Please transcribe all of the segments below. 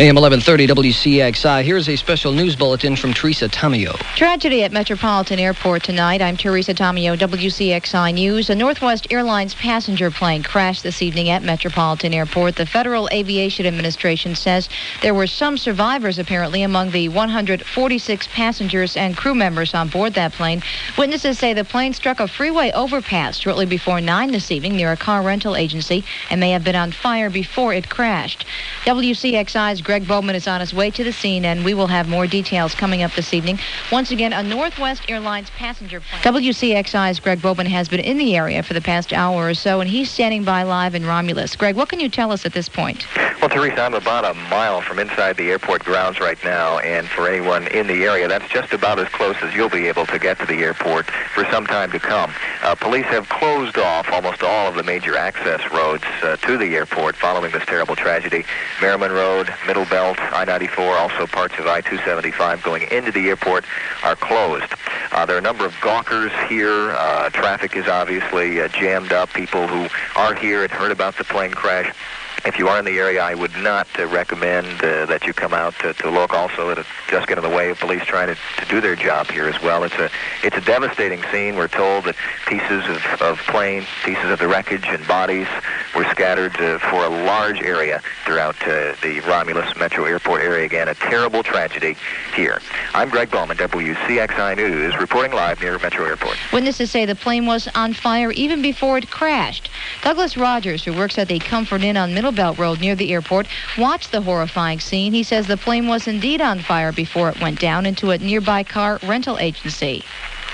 AM 1130 WCXI. Here's a special news bulletin from Teresa Tomeo. Tragedy at Metropolitan Airport tonight. I'm Teresa Tomeo, WCXI News. A Northwest Airlines passenger plane crashed this evening at Metropolitan Airport. The Federal Aviation Administration says there were some survivors apparently among the 146 passengers and crew members on board that plane. Witnesses say the plane struck a freeway overpass shortly before 9 this evening near a car rental agency and may have been on fire before it crashed. WCXI's Greg Bowman is on his way to the scene, and we will have more details coming up this evening. Once again, a Northwest Airlines passenger plane. WCXI's Greg Bowman has been in the area for the past hour or so, and he's standing by live in Romulus. Greg, what can you tell us at this point? Well, Teresa, I'm about a mile from inside the airport grounds right now, and for anyone in the area, that's just about as close as you'll be able to get to the airport for some time to come. Uh, police have closed off almost all of the major access roads uh, to the airport following this terrible tragedy. Merriman Road, Middle Middle Belt, I-94, also parts of I-275 going into the airport are closed. Uh, there are a number of gawkers here. Uh, traffic is obviously uh, jammed up. People who are here and heard about the plane crash if you are in the area, I would not uh, recommend uh, that you come out to, to look. Also, it'll just get in the way of police trying to, to do their job here as well. It's a it's a devastating scene. We're told that pieces of, of plane, pieces of the wreckage, and bodies were scattered uh, for a large area throughout uh, the Romulus Metro Airport area. Again, a terrible tragedy here. I'm Greg Bowman, WCXI News, reporting live near Metro Airport. Witnesses say the plane was on fire even before it crashed. Douglas Rogers, who works at the Comfort Inn on Middle Belt Road near the airport watched the horrifying scene. He says the plane was indeed on fire before it went down into a nearby car rental agency.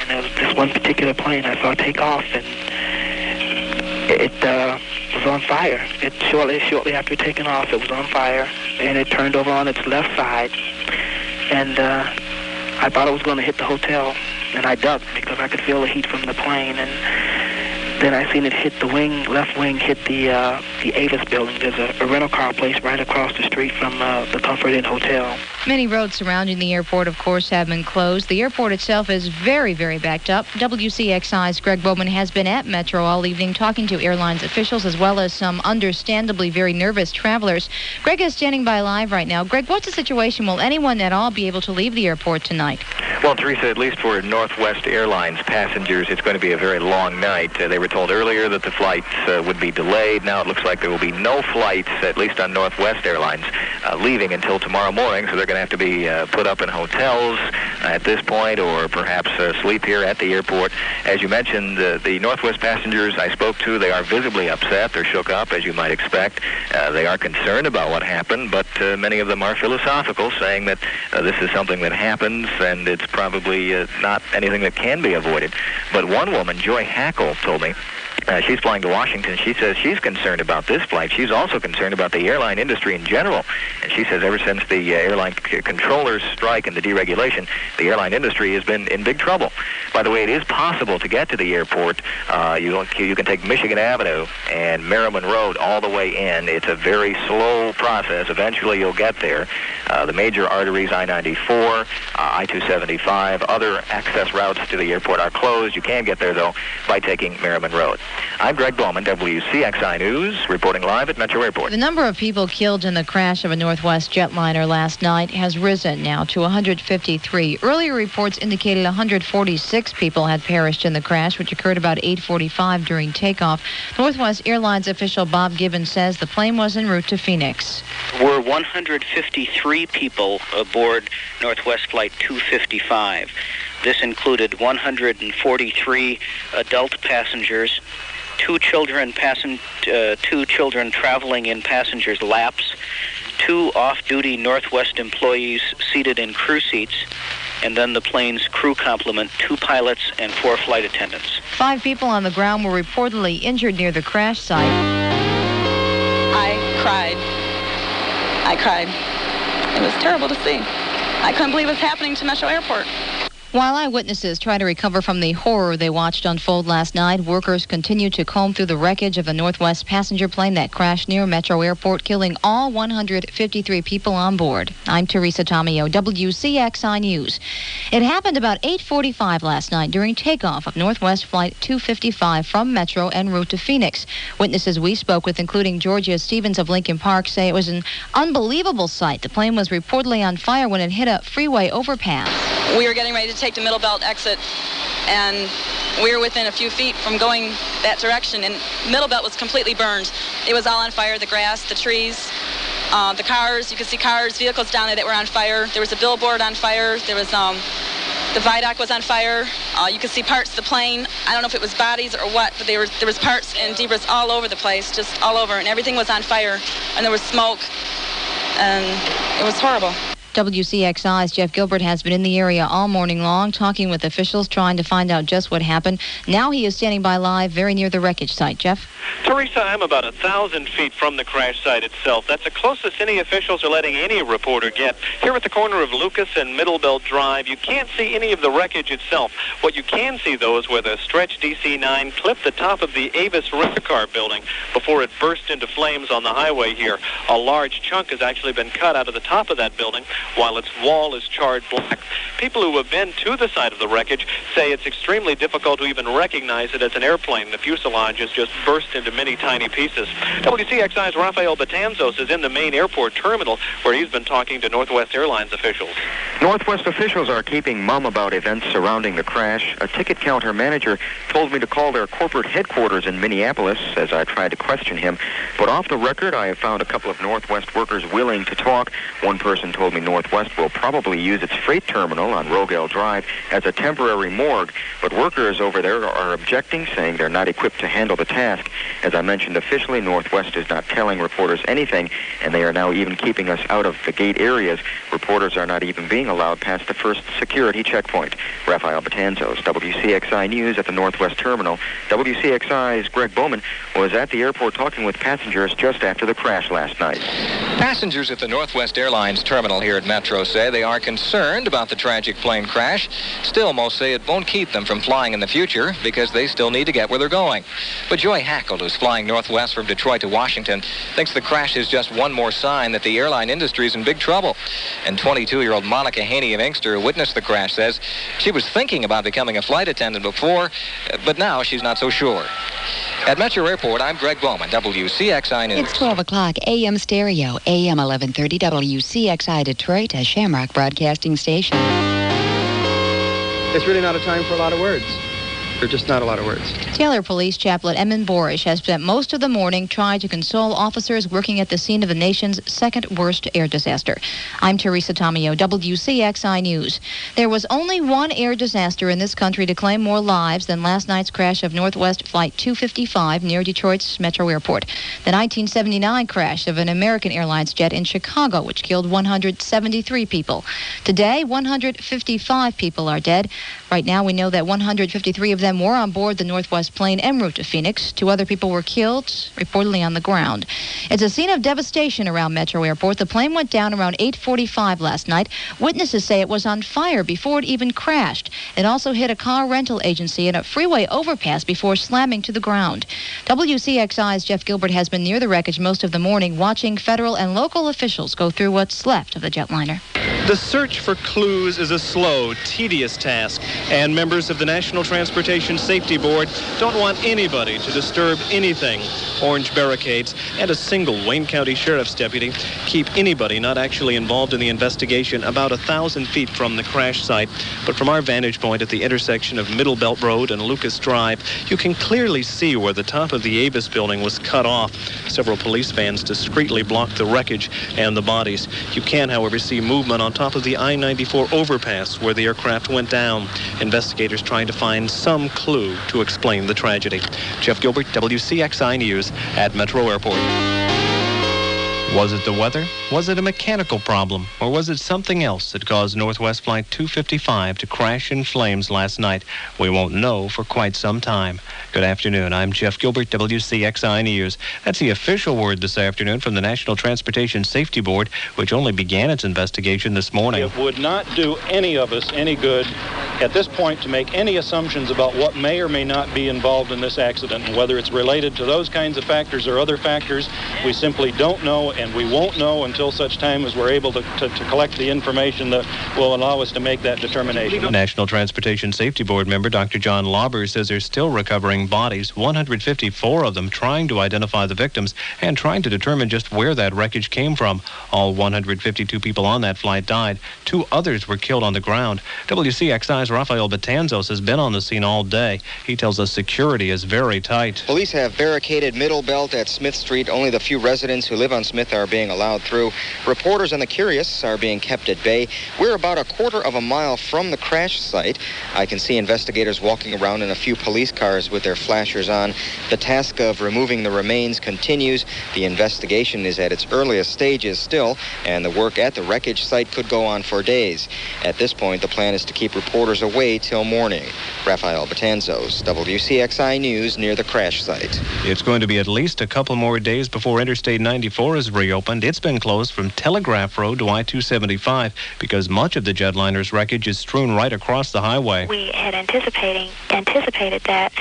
And there was this one particular plane I saw take off, and it uh, was on fire. It shortly, shortly after taking off, it was on fire, and it turned over on its left side. And uh, I thought it was going to hit the hotel, and I ducked because I could feel the heat from the plane. And then I seen it hit the wing, left wing hit the uh, the Avis building. There's a, a rental car place right across the street from uh, the Comfort Inn Hotel. Many roads surrounding the airport, of course, have been closed. The airport itself is very, very backed up. WCXI's Greg Bowman has been at Metro all evening talking to airlines officials as well as some understandably very nervous travelers. Greg is standing by live right now. Greg, what's the situation? Will anyone at all be able to leave the airport tonight? Well, Teresa, at least for Northwest Airlines passengers, it's going to be a very long night. Uh, they were told earlier that the flights uh, would be delayed. Now it looks like there will be no flights, at least on Northwest Airlines, uh, leaving until tomorrow morning. So they're going to have to be uh, put up in hotels at this point or perhaps uh, sleep here at the airport. As you mentioned, the Northwest passengers I spoke to, they are visibly upset. They're shook up, as you might expect. Uh, they are concerned about what happened, but uh, many of them are philosophical, saying that this is something that happens and it's probably not anything that can be avoided. But one woman, Joy Hackle, told me uh, she's flying to Washington. She says she's concerned about this flight. She's also concerned about the airline industry in general. And she says ever since the uh, airline c- controllers strike and the deregulation, the airline industry has been in big trouble. By the way, it is possible to get to the airport. Uh, you, you can take Michigan Avenue and Merriman Road all the way in. It's a very slow process. Eventually you'll get there. Uh, the major arteries, I-94, uh, I-275, other access routes to the airport are closed. You can get there, though, by taking Merriman Road. I'm Greg Bowman, WCXI News, reporting live at Metro Airport. The number of people killed in the crash of a Northwest jetliner last night has risen now to 153. Earlier reports indicated 146 people had perished in the crash, which occurred about 8:45 during takeoff. Northwest Airlines official Bob Gibbons says the plane was en route to Phoenix. Were 153 people aboard Northwest Flight 255. This included 143 adult passengers, two children passen- uh, two children traveling in passengers' laps, two off-duty Northwest employees seated in crew seats, and then the plane's crew complement, two pilots and four flight attendants. Five people on the ground were reportedly injured near the crash site. I cried. I cried. It was terrible to see. I couldn't believe it was happening to Metro Airport. While eyewitnesses try to recover from the horror they watched unfold last night, workers continue to comb through the wreckage of the Northwest passenger plane that crashed near Metro Airport, killing all 153 people on board. I'm Teresa Tomeo, WCXI News. It happened about 8:45 last night during takeoff of Northwest Flight 255 from Metro en route to Phoenix. Witnesses we spoke with, including Georgia Stevens of Lincoln Park, say it was an unbelievable sight. The plane was reportedly on fire when it hit a freeway overpass. We were getting ready to take the middle belt exit, and we were within a few feet from going that direction, and middle belt was completely burned. It was all on fire, the grass, the trees, uh, the cars. You could see cars, vehicles down there that were on fire. There was a billboard on fire. There was um, the viaduct was on fire. Uh, you could see parts of the plane. I don't know if it was bodies or what, but were, there was parts and debris all over the place, just all over, and everything was on fire, and there was smoke, and it was horrible. WCXI's Jeff Gilbert has been in the area all morning long, talking with officials, trying to find out just what happened. Now he is standing by live very near the wreckage site. Jeff? Teresa, I'm about a thousand feet from the crash site itself. That's the closest any officials are letting any reporter get. Here at the corner of Lucas and Middlebelt Drive, you can't see any of the wreckage itself. What you can see, though, is where the stretch DC-9 clipped the top of the Avis rent-a-car building before it burst into flames on the highway here. A large chunk has actually been cut out of the top of that building while its wall is charred black. People who have been to the site of the wreckage say it's extremely difficult to even recognize it as an airplane. The fuselage has just burst into many tiny pieces. WCXI's Rafael Betanzos is in the main airport terminal where he's been talking to Northwest Airlines officials. Northwest officials are keeping mum about events surrounding the crash. A ticket counter manager told me to call their corporate headquarters in Minneapolis as I tried to question him. But off the record, I have found a couple of Northwest workers willing to talk. One person told me Northwest will probably use its freight terminal on Rogell Drive as a temporary morgue, but workers over there are objecting, saying they're not equipped to handle the task. As I mentioned officially, Northwest is not telling reporters anything, and they are now even keeping us out of the gate areas. Reporters are not even being allowed past the first security checkpoint. Rafael Batanzos, WCXI News at the Northwest Terminal. WCXI's Greg Bowman was at the airport talking with passengers just after the crash last night. Passengers at the Northwest Airlines terminal here Metro say they are concerned about the tragic plane crash. Still, most say it won't keep them from flying in the future because they still need to get where they're going. But Joy Hackle, who's flying Northwest from Detroit to Washington, thinks the crash is just one more sign that the airline industry is in big trouble. And 22-year-old Monica Haney of Inkster, who witnessed the crash, says she was thinking about becoming a flight attendant before, but now she's not so sure. At Metro Airport, I'm Greg Bowman, WCXI News. It's 12 o'clock, AM stereo, AM 1130, WCXI Detroit, a Shamrock Broadcasting Station. It's really not a time for a lot of words. They're just not a lot of words. Taylor Police Chaplain Edmund Borish has spent most of the morning trying to console officers working at the scene of the nation's second worst air disaster. I'm Teresa Tomeo, WCXI News. There was only one air disaster in this country to claim more lives than last night's crash of Northwest Flight 255 near Detroit's Metro Airport. The 1979 crash of an American Airlines jet in Chicago, which killed 173 people. Today, 155 people are dead. Right now, we know that 153 of them were on board the Northwest plane en route to Phoenix. Two other people were killed, reportedly on the ground. It's a scene of devastation around Metro Airport. The plane went down around 8:45 last night. Witnesses say it was on fire before it even crashed. It also hit a car rental agency and a freeway overpass before slamming to the ground. WCXI's Jeff Gilbert has been near the wreckage most of the morning, watching federal and local officials go through what's left of the jetliner. The search for clues is a slow, tedious task, and members of the National Transportation Safety Board don't want anybody to disturb anything. Orange barricades and a single Wayne County Sheriff's deputy keep anybody not actually involved in the investigation about a thousand feet from the crash site. But from our vantage point at the intersection of Middle Belt Road and Lucas Drive, you can clearly see where the top of the Avis building was cut off. Several police vans discreetly blocked the wreckage and the bodies. You can, however, see movement on top of the I-94 overpass where the aircraft went down. Investigators trying to find some clue to explain the tragedy. Jeff Gilbert, WCXI News at Metro Airport. Was it the weather? Was it a mechanical problem, or was it something else that caused Northwest Flight 255 to crash in flames last night? We won't know for quite some time. Good afternoon. I'm Jeff Gilbert, WCXI News. That's the official word this afternoon from the National Transportation Safety Board, which only began its investigation this morning. It would not do any of us any good at this point to make any assumptions about what may or may not be involved in this accident and whether it's related to those kinds of factors or other factors. We simply don't know, and we won't know until such time as we're able to, to, to collect the information that will allow us to make that determination. National Transportation Safety Board member Dr. John Lauber says they're still recovering bodies, 154 of them trying to identify the victims and trying to determine just where that wreckage came from. All 152 people on that flight died. Two others were killed on the ground. WCXI's Rafael Batanzos has been on the scene all day. He tells us security is very tight. Police have barricaded Middle Belt at Smith Street. Only the few residents who live on Smith are being allowed through. Reporters and the curious are being kept at bay. We're about a quarter of a mile from the crash site. I can see investigators walking around in a few police cars with their flashers on. The task of removing the remains continues. The investigation is at its earliest stages still, and the work at the wreckage site could go on for days. At this point, the plan is to keep reporters away till morning. Rafael Betanzos, WCXI News, near the crash site. It's going to be at least a couple more days before Interstate 94 is reopened. It's been closed from Telegraph Road to I-275 because much of the jetliner's wreckage is strewn right across the highway. We had anticipating anticipated that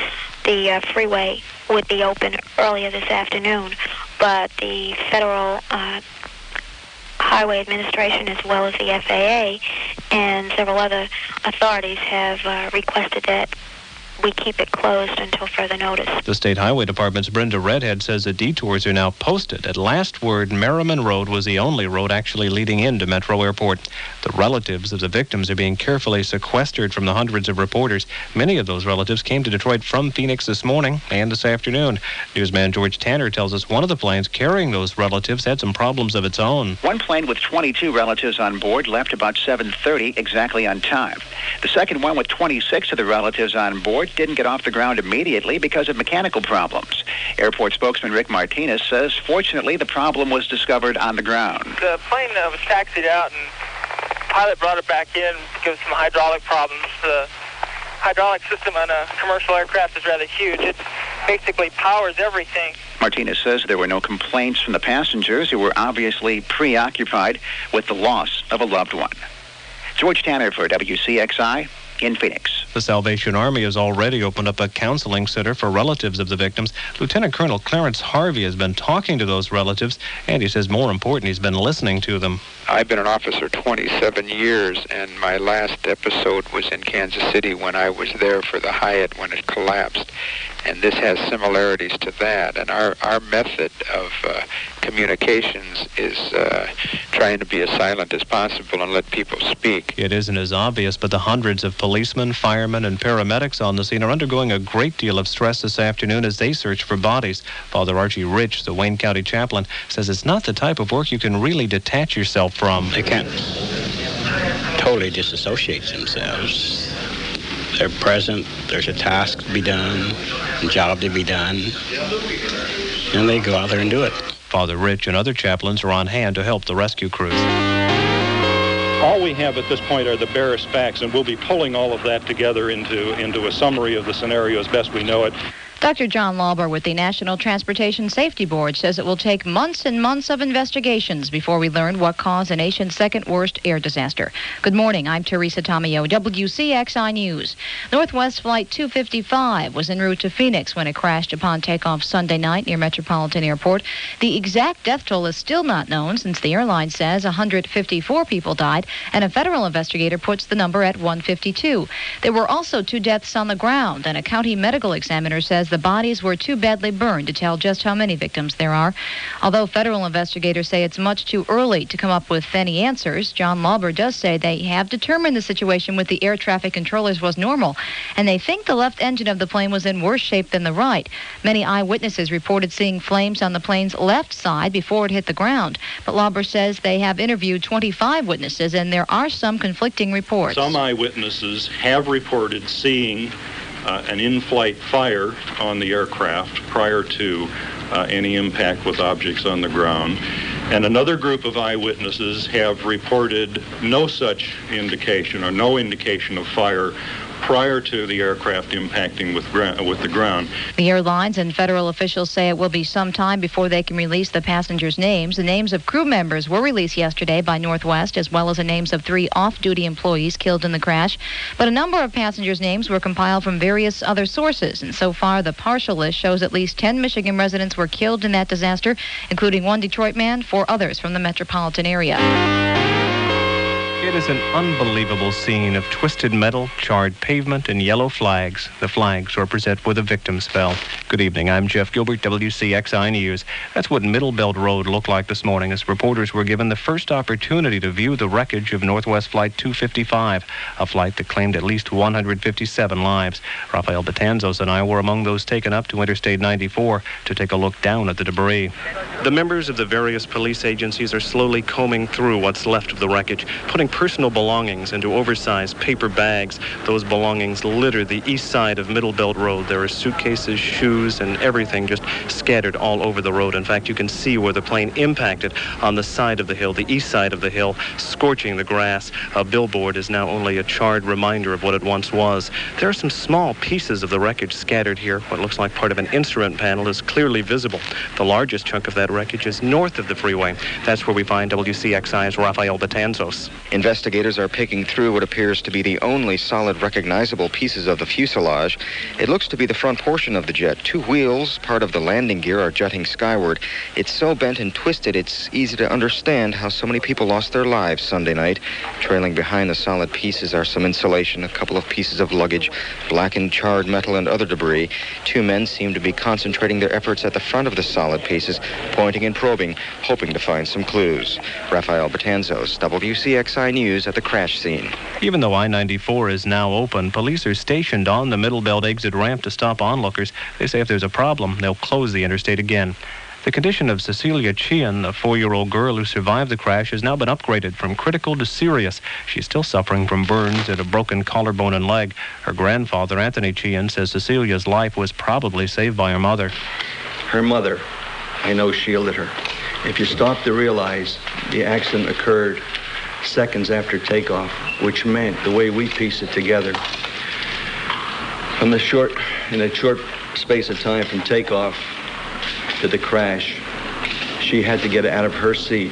the uh, freeway would be open earlier this afternoon, but the federal uh, Highway Administration, as well as the FAA and several other authorities, have uh, requested that we keep it closed until further notice. The State Highway Department's Brenda Redhead says the detours are now posted. At last word, Merriman Road was the only road actually leading into Metro Airport. The relatives of the victims are being carefully sequestered from the hundreds of reporters. Many of those relatives came to Detroit from Phoenix this morning and this afternoon. Newsman George Tanner tells us one of the planes carrying those relatives had some problems of its own. One plane with 22 relatives on board left about 7:30 exactly on time. The second one with 26 of the relatives on board didn't get off the ground immediately because of mechanical problems. Airport spokesman Rick Martinez says fortunately the problem was discovered on the ground. The plane uh, was taxied out and pilot brought it back in because of some hydraulic problems. The hydraulic system on a commercial aircraft is rather huge. It basically powers everything. Martinez says there were no complaints from the passengers who were obviously preoccupied with the loss of a loved one. George Tanner for WCXI in Phoenix. The Salvation Army has already opened up a counseling center for relatives of the victims. Lieutenant Colonel Clarence Harvey has been talking to those relatives, and he says more important, he's been listening to them. I've been an officer 27 years, and my last episode was in Kansas City when I was there for the Hyatt when it collapsed. And this has similarities to that. And our, our method of uh, communications is uh, trying to be as silent as possible and let people speak. It isn't as obvious, but the hundreds of policemen, firemen, and paramedics on the scene are undergoing a great deal of stress this afternoon as they search for bodies. Father Archie Rich, the Wayne County chaplain, says it's not the type of work you can really detach yourself from. They can't totally disassociate themselves. They're present, there's a task to be done, a job to be done, and they go out there and do it. Father Rich and other chaplains are on hand to help the rescue crews. All we have at this point are the barest facts, and we'll be pulling all of that together into, into a summary of the scenario as best we know it. Dr. John Lauber with the National Transportation Safety Board says it will take months and months of investigations before we learn what caused the nation's second worst air disaster. Good morning. I'm Teresa Tomeo, WCXI News. Northwest Flight 255 was en route to Phoenix when it crashed upon takeoff Sunday night near Metropolitan Airport. The exact death toll is still not known since the airline says 154 people died and a federal investigator puts the number at 152. There were also two deaths on the ground and a county medical examiner says the bodies were too badly burned to tell just how many victims there are. Although federal investigators say it's much too early to come up with any answers, John Lauber does say they have determined the situation with the air traffic controllers was normal, and they think the left engine of the plane was in worse shape than the right. Many eyewitnesses reported seeing flames on the plane's left side before it hit the ground, but Lauber says they have interviewed 25 witnesses, and there are some conflicting reports. Some eyewitnesses have reported seeing uh, an in-flight fire on the aircraft prior to uh, any impact with objects on the ground. And another group of eyewitnesses have reported no such indication or no indication of fire prior to the aircraft impacting with, with the ground. The airlines and federal officials say it will be some time before they can release the passengers' names. The names of crew members were released yesterday by Northwest, as well as the names of three off-duty employees killed in the crash. But a number of passengers' names were compiled from various other sources, and so far the partial list shows at least 10 Michigan residents were killed in that disaster, including one Detroit man, four others from the metropolitan area. It is an unbelievable scene of twisted metal, charred pavement, and yellow flags. The flags represent where the victims fell. Good evening. I'm Jeff Gilbert, WCXI News. That's what Middle Belt Road looked like this morning as reporters were given the first opportunity to view the wreckage of Northwest Flight 255, a flight that claimed at least 157 lives. Rafael Batanzos and I were among those taken up to Interstate 94 to take a look down at the debris. The members of the various police agencies are slowly combing through what's left of the wreckage, putting personal belongings into oversized paper bags. Those belongings litter the east side of Middle Belt Road. There are suitcases, shoes, and everything just scattered all over the road. In fact, you can see where the plane impacted on the side of the hill, the east side of the hill, scorching the grass. A billboard is now only a charred reminder of what it once was. There are some small pieces of the wreckage scattered here. What looks like part of an instrument panel is clearly visible. The largest chunk of that wreckage is north of the freeway. That's where we find WCXI's Rafael Betanzos. Investigators are picking through what appears to be the only solid recognizable pieces of the fuselage. It looks to be the front portion of the jet. Two wheels, part of the landing gear, are jutting skyward. It's so bent and twisted, it's easy to understand how so many people lost their lives Sunday night. Trailing behind the solid pieces are some insulation, a couple of pieces of luggage, blackened charred metal, and other debris. Two men seem to be concentrating their efforts at the front of the solid pieces, pointing and probing, hoping to find some clues. Rafael Betanzos, WCXI News at the crash scene. Even though I-94 is now open, police are stationed on the Middle Belt exit ramp to stop onlookers. They say if there's a problem, they'll close the interstate again. The condition of Cecilia Cichan, the four-year-old girl who survived the crash, has now been upgraded from critical to serious. She's still suffering from burns and a broken collarbone and leg. Her grandfather, Anthony Cichan, says Cecilia's life was probably saved by her mother. Her mother, I know, shielded her. If you stop to realize the accident occurred seconds after takeoff, which meant the way we piece it together, from the short, in a short space of time from takeoff to the crash, she had to get out of her seat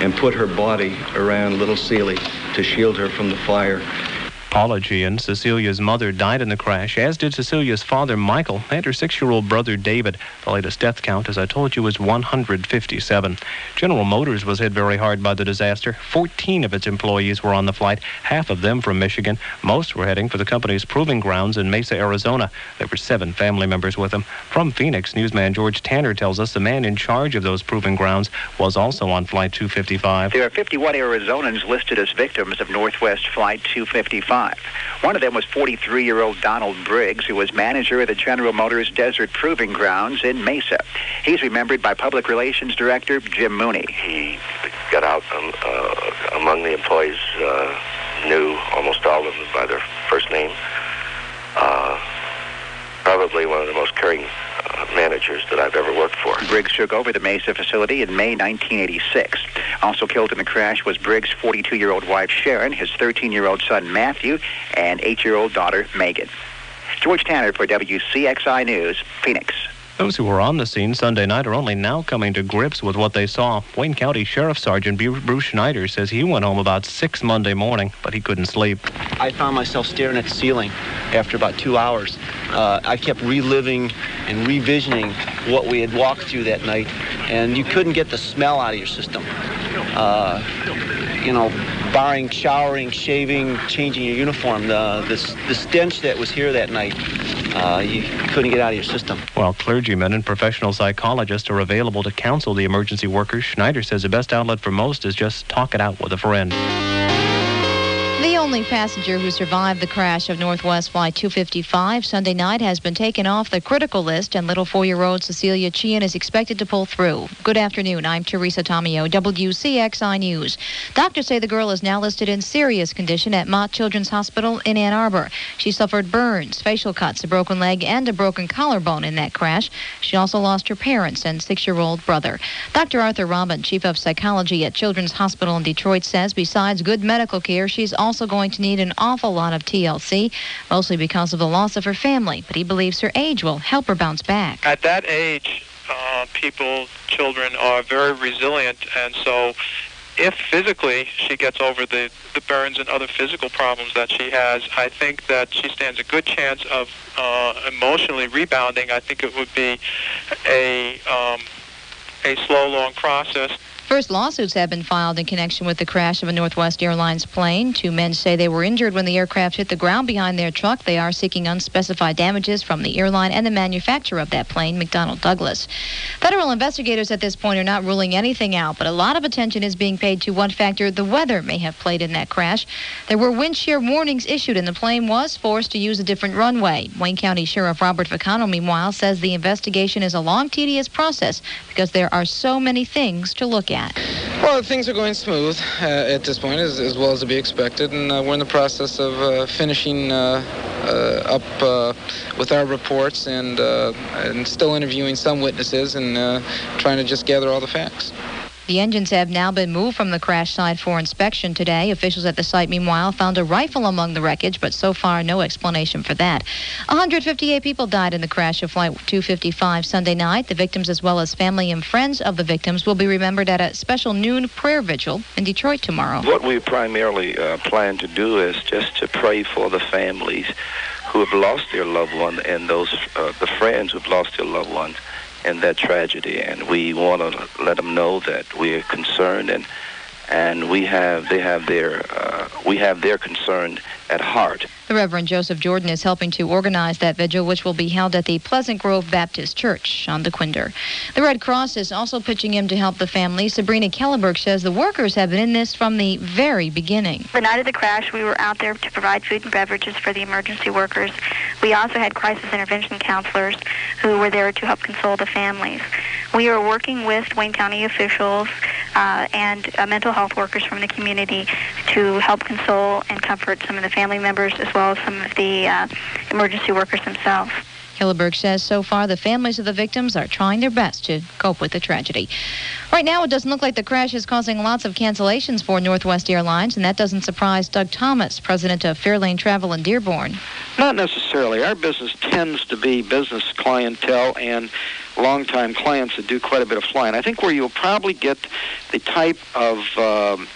and put her body around little Seely to shield her from the fire Cichan, Cecilia's mother, died in the crash, as did Cecilia's father, Michael, and her six-year-old brother, David. The latest death count, as I told you, was 157. General Motors was hit very hard by the disaster. 14 of its employees were on the flight, half of them from Michigan. Most were heading for the company's proving grounds in Mesa, Arizona. There were seven family members with them. From Phoenix, newsman George Tanner tells us the man in charge of those proving grounds was also on Flight 255. There are 51 Arizonans listed as victims of Northwest Flight 255. One of them was 43-year-old Donald Briggs, who was manager of the General Motors Desert Proving Grounds in Mesa. He's remembered by Public Relations Director Jim Mooney. He got out um, uh, among the employees, uh, knew almost all of them by their first name. Uh, probably one of the most caring managers that I've ever worked for. Briggs took over the Mesa facility in May 1986. Also killed in the crash was Briggs' 42-year-old wife Sharon, his 13-year-old son Matthew, and 8-year-old daughter Megan. George Tanner for WCXI News, Phoenix. Those who were on the scene Sunday night are only now coming to grips with what they saw. Wayne County Sheriff Sergeant Bruce Schneider says he went home about 6 Monday morning, but he couldn't sleep. I found myself staring at the ceiling after about two hours. Uh, I kept reliving and revisioning what we had walked through that night, and you couldn't get the smell out of your system. Uh, you know, barring showering, shaving, changing your uniform, the, the, the stench that was here that night, uh, you couldn't get out of your system. While clergymen and professional psychologists are available to counsel the emergency workers, Schneider says the best outlet for most is just talk it out with a friend. The only passenger who survived the crash of Northwest Flight 255 Sunday night has been taken off the critical list, and little four-year-old Cecilia Cichan is expected to pull through. Good afternoon. I'm Teresa Tomeo, WCXI News. Doctors say the girl is now listed in serious condition at Mott Children's Hospital in Ann Arbor. She suffered burns, facial cuts, a broken leg, and a broken collarbone in that crash. She also lost her parents and six-year-old brother. Dr. Arthur Robin, Chief of Psychology at Children's Hospital in Detroit, says besides good medical care, she's also going to need an awful lot of TLC, mostly because of the loss of her family. But he believes her age will help her bounce back. At that age, uh, people, children, are very resilient, and so if physically she gets over the, the burns and other physical problems that she has, I think that she stands a good chance of uh, emotionally rebounding. I think it would be a um, a slow, long process. First lawsuits have been filed in connection with the crash of a Northwest Airlines plane. Two men say they were injured when the aircraft hit the ground behind their truck. They are seeking unspecified damages from the airline and the manufacturer of that plane, McDonnell Douglas. Federal investigators at this point are not ruling anything out, but a lot of attention is being paid to one factor the weather may have played in that crash. There were wind shear warnings issued, and the plane was forced to use a different runway. Wayne County Sheriff Robert Ficano, meanwhile, says the investigation is a long, tedious process because there are so many things to look at. Well, things are going smooth uh, at this point, as, as, well as to be expected, and uh, we're in the process of uh, finishing uh, uh, up uh, with our reports and, and still interviewing some witnesses and trying to just gather all the facts. The engines have now been moved from the crash site for inspection today. Officials at the site, meanwhile, found a rifle among the wreckage, but so far no explanation for that. 158 people died in the crash of Flight 255 Sunday night. The victims, as well as family and friends of the victims, will be remembered at a special noon prayer vigil in Detroit tomorrow. What we primarily uh, plan to do is just to pray for the families who have lost their loved one and those uh, the friends who have lost their loved ones in that tragedy, and we want to let them know that we're concerned and and we have they have their uh, we have their concern at heart. The Reverend Joseph Jordan is helping to organize that vigil, which will be held at the Pleasant Grove Baptist Church on the Quinder. The Red Cross is also pitching in to help the family. Sabrina Kelleberg says the workers have been in this from the very beginning. The night of the crash, we were out there to provide food and beverages for the emergency workers. We also had crisis intervention counselors who were there to help console the families. We are working with Wayne County officials uh, and uh, mental health workers from the community to help console and comfort some of the family members as well as some of the uh, emergency workers themselves. Kelleberg says so far the families of the victims are trying their best to cope with the tragedy. Right now, it doesn't look like the crash is causing lots of cancellations for Northwest Airlines, and that doesn't surprise Doug Thomas, president of Fairlane Travel in Dearborn. Not necessarily. Our business tends to be business clientele and longtime clients that do quite a bit of flying. I think where you'll probably get the type of um,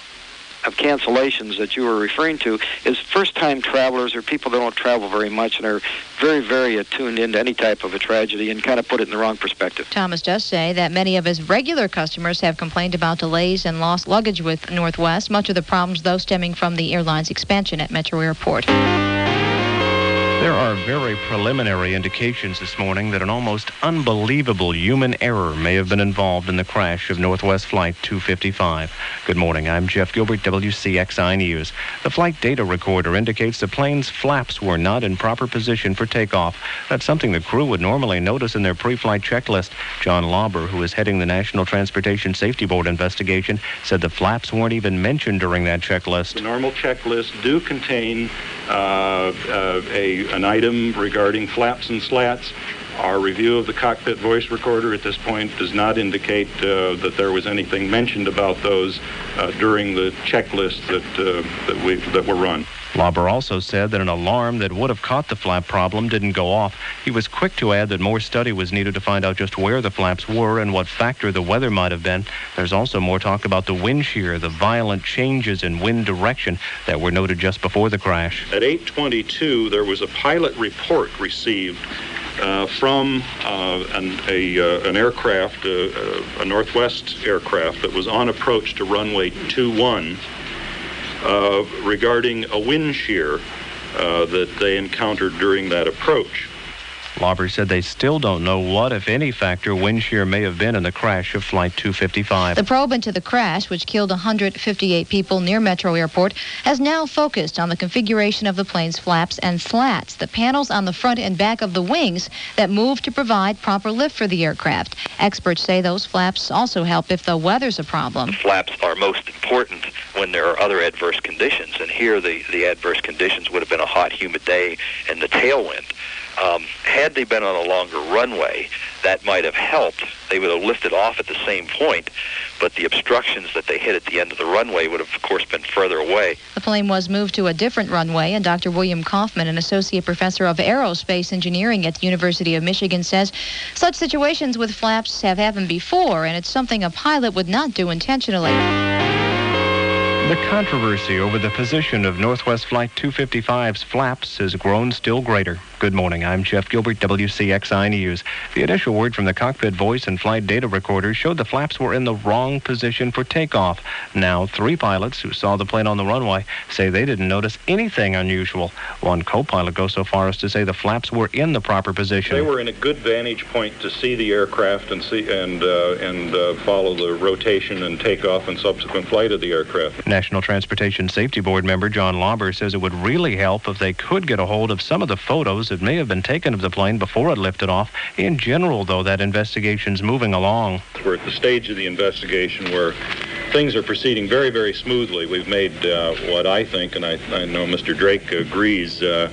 of cancellations that you were referring to is first-time travelers or people that don't travel very much and are very, very attuned into any type of a tragedy and kind of put it in the wrong perspective. Thomas does say that many of his regular customers have complained about delays and lost luggage with Northwest, much of the problems, though, stemming from the airline's expansion at Metro Airport. There are very preliminary indications this morning that an almost unbelievable human error may have been involved in the crash of Northwest Flight 255. Good morning. I'm Jeff Gilbert, WCXI News. The flight data recorder indicates the plane's flaps were not in proper position for takeoff. That's something the crew would normally notice in their pre-flight checklist. John Lauber, who is heading the National Transportation Safety Board investigation, said the flaps weren't even mentioned during that checklist. The normal checklist do contain uh, uh, a an item regarding flaps and slats. Our review of the cockpit voice recorder at this point does not indicate uh, that there was anything mentioned about those uh, during the checklist that uh, that we that were run. Lauber also said that an alarm that would have caught the flap problem didn't go off. He was quick to add that more study was needed to find out just where the flaps were and what factor the weather might have been. There's also more talk about the wind shear, the violent changes in wind direction that were noted just before the crash. At 8:22, there was a pilot report received uh, from uh, an, a, uh, an aircraft, uh, uh, a Northwest aircraft that was on approach to runway 21 uh, regarding a wind shear uh, that they encountered during that approach. Lauber said they still don't know what, if any, factor wind shear may have been in the crash of Flight 255. The probe into the crash, which killed 158 people near Metro Airport, has now focused on the configuration of the plane's flaps and slats, the panels on the front and back of the wings that move to provide proper lift for the aircraft. Experts say those flaps also help if the weather's a problem. Flaps are most important when there are other adverse conditions, and here the, the adverse conditions would have been a hot, humid day and the tailwind. Um, had they been on a longer runway, that might have helped. They would have lifted off at the same point, but the obstructions that they hit at the end of the runway would have, of course, been further away. The plane was moved to a different runway, and Dr. William Kaufman, an associate professor of aerospace engineering at the University of Michigan, says such situations with flaps have happened before, and it's something a pilot would not do intentionally. The controversy over the position of Northwest Flight 255's flaps has grown still greater. Good morning. I'm Jeff Gilbert, WCXI News. The initial word from the cockpit voice and flight data recorders showed the flaps were in the wrong position for takeoff. Now, three pilots who saw the plane on the runway say they didn't notice anything unusual. One co-pilot goes so far as to say the flaps were in the proper position. They were in a good vantage point to see the aircraft and see and uh, and uh, follow the rotation and takeoff and subsequent flight of the aircraft. National Transportation Safety Board member John Lauber says it would really help if they could get a hold of some of the photos that may have been taken of the plane before it lifted off. In general, though, that investigation's moving along. We're at the stage of the investigation where things are proceeding very, very smoothly. We've made uh, what I think, and I, I know Mr. Drake agrees, uh,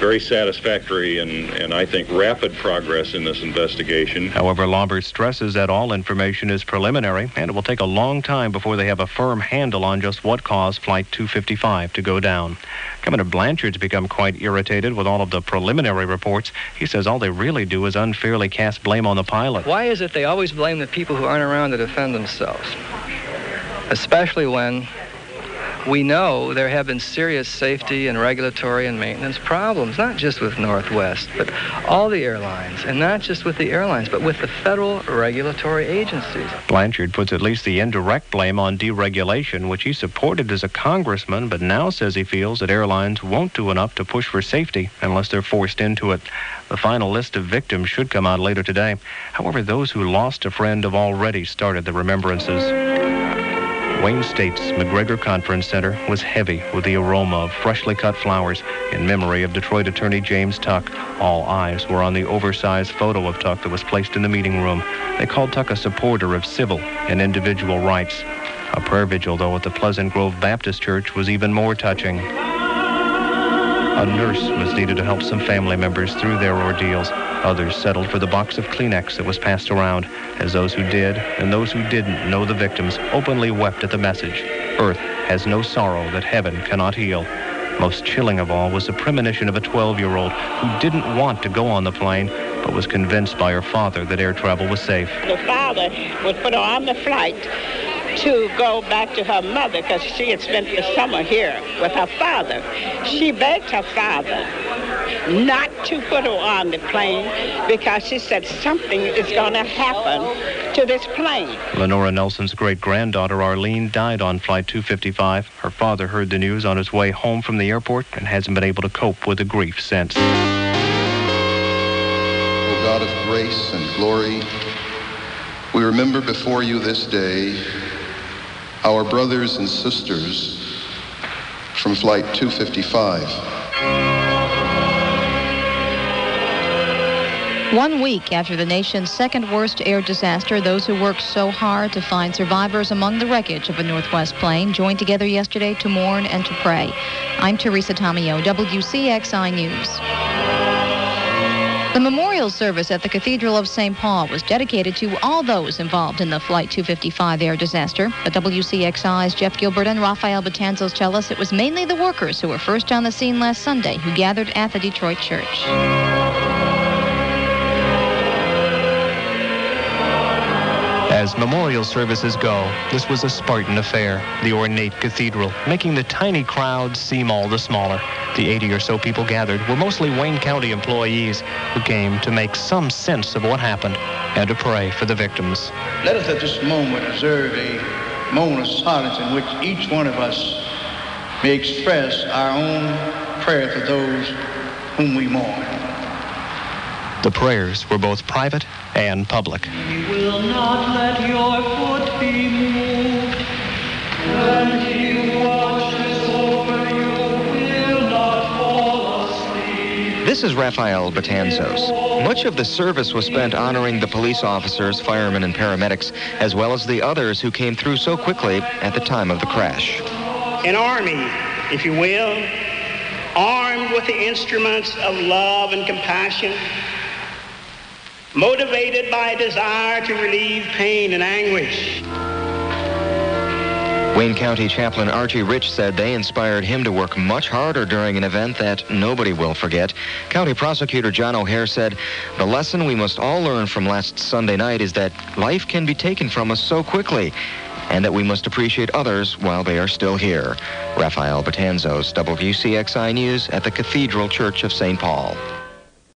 very satisfactory and, and I think rapid progress in this investigation. However, Lauber stresses that all information is preliminary and it will take a long time before they have a firm handle on just what caused Flight 255 to go down. Governor Blanchard's become quite irritated with all of the preliminary reports. He says all they really do is unfairly cast blame on the pilot. Why is it they always blame the people who aren't around to defend themselves? Especially when we know there have been serious safety and regulatory and maintenance problems, not just with Northwest, but all the airlines, and not just with the airlines, but with the federal regulatory agencies. Blanchard puts at least the indirect blame on deregulation, which he supported as a congressman, but now says he feels that airlines won't do enough to push for safety unless they're forced into it. The final list of victims should come out later today. However, those who lost a friend have already started the remembrances. Wayne State's McGregor Conference Center was heavy with the aroma of freshly cut flowers in memory of Detroit attorney James Tuck. All eyes were on the oversized photo of Tuck that was placed in the meeting room. They called Tuck a supporter of civil and individual rights. A prayer vigil, though, at the Pleasant Grove Baptist Church was even more touching. A nurse was needed to help some family members through their ordeals. Others settled for the box of Kleenex that was passed around, as those who did and those who didn't know the victims openly wept at the message. Earth has no sorrow that heaven cannot heal. Most chilling of all was the premonition of a 12-year-old who didn't want to go on the plane, but was convinced by her father that air travel was safe. The father would put her on the flight to go back to her mother because she had spent the summer here with her father. She begged her father not to put her on the plane because she said something is going to happen to this plane. Lenora Nelson's great-granddaughter Arlene died on Flight 255. Her father heard the news on his way home from the airport and hasn't been able to cope with the grief since. O God of grace and glory, we remember before you this day our brothers and sisters from Flight 255. One week after the nation's second worst air disaster, those who worked so hard to find survivors among the wreckage of a Northwest plane joined together yesterday to mourn and to pray. I'm Teresa Tomeo, WCXI News. The memorial service at the Cathedral of St. Paul was dedicated to all those involved in the Flight 255 air disaster. The WCXI's Jeff Gilbert and Rafael Batanzos tell us it was mainly the workers who were first on the scene last Sunday who gathered at the Detroit church. As memorial services go, this was a Spartan affair, the ornate cathedral, making the tiny crowd seem all the smaller. The 80 or so people gathered were mostly Wayne County employees who came to make some sense of what happened and to pray for the victims. Let us at this moment observe a moment of silence in which each one of us may express our own prayer for those whom we mourn. The prayers were both private and public. This is Rafael Batanzos. Much of the service was spent honoring the police officers, firemen, and paramedics, as well as the others who came through so quickly at the time of the crash. An army, if you will, armed with the instruments of love and compassion, motivated by a desire to relieve pain and anguish. Wayne County Chaplain Archie Rich said they inspired him to work much harder during an event that nobody will forget. County Prosecutor John O'Hair said, The lesson we must all learn from last Sunday night is that life can be taken from us so quickly and that we must appreciate others while they are still here. Rafael Batanzos, WCXI News at the Cathedral Church of St. Paul.